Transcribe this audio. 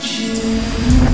you?